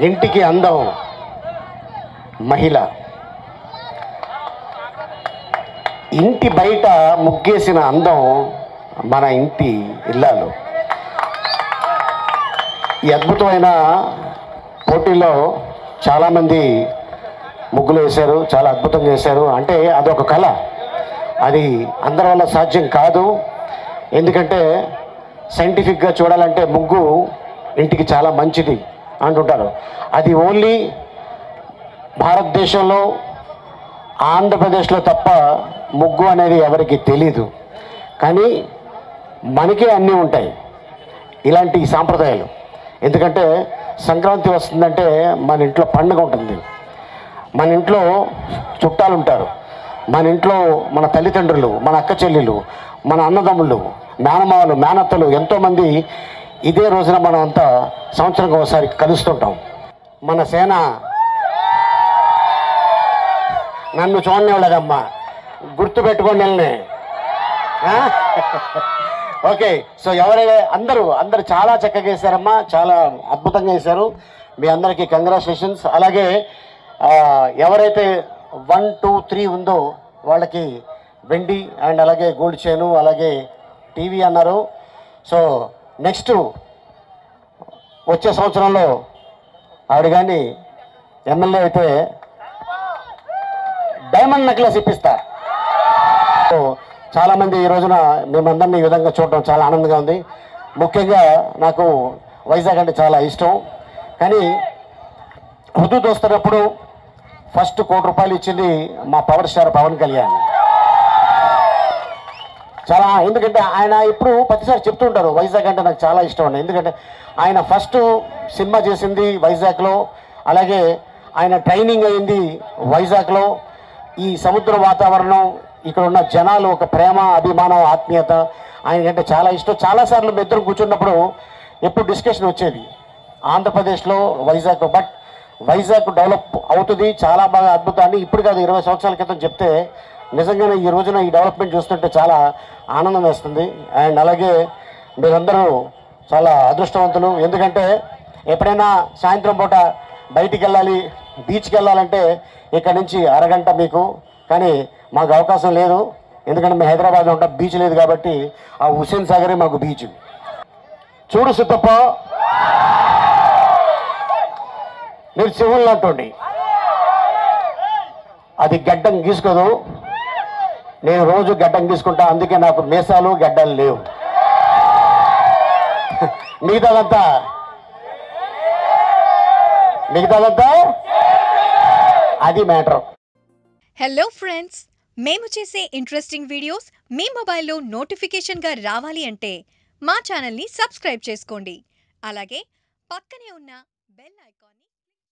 ఇంటికి అందం మహిళ. ఇంటి బయట ముగ్గేసిన అందం మన ఇంటి ఇల్లాలు. ఈ అద్భుతమైన పోటీలో చాలామంది ముగ్గులు వేశారు చాలా అద్భుతంగా వేశారు అంటే అదొక కళ. అది అందరి వల్ల సాధ్యం కాదు. ఎందుకంటే సైంటిఫిక్గా చూడాలంటే ముగ్గు ఇంటికి చాలా మంచిది. అంటుంటారు. అది ఓన్లీ భారతదేశంలో ఆంధ్రప్రదేశ్లో తప్ప ముగ్గు అనేది ఎవరికి తెలీదు. కానీ మనకే అన్నీ ఉంటాయి ఇలాంటి సాంప్రదాయాలు. ఎందుకంటే సంక్రాంతి వస్తుందంటే మన ఇంట్లో పండుగ ఉంటుంది. మన ఇంట్లో చుట్టాలు ఉంటారు. మన ఇంట్లో మన తల్లిదండ్రులు మన అక్క చెల్లెలు మన అన్నదమ్ములు మేనమావలు మేనత్తలు ఎంతోమంది ఇదే రోజున మనం అంతా సంవత్సరంకి ఒకసారి కలుస్తుంటాం. మన సేన నన్ను చూడనివ్వలేదమ్మా. గుర్తుపెట్టుకోండి వెళ్ళని. ఓకే సో ఎవరైనా అందరూ అందరూ చాలా చక్కగా వేశారమ్మా చాలా అద్భుతంగా వేశారు మీ అందరికీ కంగ్రాచులేషన్స్. అలాగే ఎవరైతే వన్ టూ త్రీ ఉందో వాళ్ళకి వెండి అండ్ అలాగే గోల్డ్ చైను అలాగే టీవీ అన్నారు. సో నెక్స్ట్ వచ్చే సంవత్సరంలో ఆవిడ కానీ ఎమ్మెల్యే అయితే డైమండ్ నెక్లెస్ ఇప్పిస్తా. సో చాలామంది ఈ రోజున మేమందరినీ ఈ విధంగా చూడడం చాలా ఆనందంగా ఉంది. ముఖ్యంగా నాకు వైజాగ్ అంటే చాలా ఇష్టం. కానీ హుదూద్ వస్తున్నప్పుడు ఫస్ట్ కోటి రూపాయలు ఇచ్చింది మా పవర్ స్టార్ పవన్ కళ్యాణ్. చాలా ఎందుకంటే ఆయన ఇప్పుడు ప్రతిసారి చెప్తుంటారు వైజాగ్ అంటే నాకు చాలా ఇష్టం అండి. ఎందుకంటే ఆయన ఫస్ట్ సినిమా చేసింది వైజాగ్లో అలాగే ఆయన ట్రైనింగ్ అయింది వైజాగ్లో. ఈ సముద్ర వాతావరణం ఇక్కడ ఉన్న జనాలు ఒక ప్రేమ అభిమానం ఆత్మీయత ఆయనకంటే చాలా ఇష్టం. చాలాసార్లు మీ ఇద్దరు కూర్చున్నప్పుడు ఎప్పుడు డిస్కషన్ వచ్చేది ఆంధ్రప్రదేశ్లో వైజాగ్ బట్ వైజాగ్ డెవలప్ అవుతుంది చాలా బాగా అద్భుతాన్ని. ఇప్పుడు కాదు ఇరవై సంవత్సరాల క్రితం చెప్తే నిజంగానే ఈ రోజున ఈ డెవలప్మెంట్ చూస్తుంటే చాలా ఆనందం వేస్తుంది. అండ్ అలాగే మీరందరూ చాలా అదృష్టవంతులు. ఎందుకంటే ఎప్పుడైనా సాయంత్రం పూట బయటికి వెళ్ళాలి బీచ్కి వెళ్ళాలంటే ఇక్కడ నుంచి అరగంట మీకు. కానీ మాకు అవకాశం లేదు. ఎందుకంటే మేము హైదరాబాద్లో ఉంటాం బీచ్ లేదు కాబట్టి ఆ హుసేన్ సాగరే మాకు బీచ్. చూడు సుత్తప్ప మీరు చెవులు అది గడ్డం గీసుకోదు. నేను రోజు గడ్డం తీసుకుంటా అందుకే నాకు మీసాలు గడ్డలు లేవు. మిగతాదంతా? మిగతాదంతా? అది మ్యాటర్. హలో ఫ్రెండ్స్ మేము చేసే ఇంట్రెస్టింగ్ వీడియోస్ మీ మొబైల్లో నోటిఫికేషన్గా రావాలి అంటే మా ఛానల్ని సబ్స్క్రైబ్ చేసుకోండి. అలాగే పక్కనే ఉన్న బెల్ ఐకాన్ని